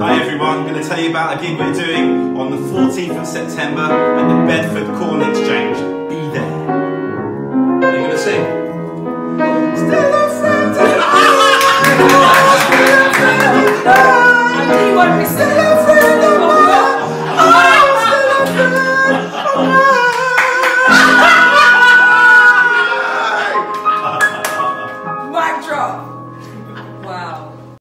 Hi everyone, I'm going to tell you about a gig we're doing on the 14th of September at the Bedford Corn Exchange. Be there. What are you going to sing? Still a friend of mine. Oh, still a friend of mine. Still a friend of mine. Still a friend of mine. Mic drop!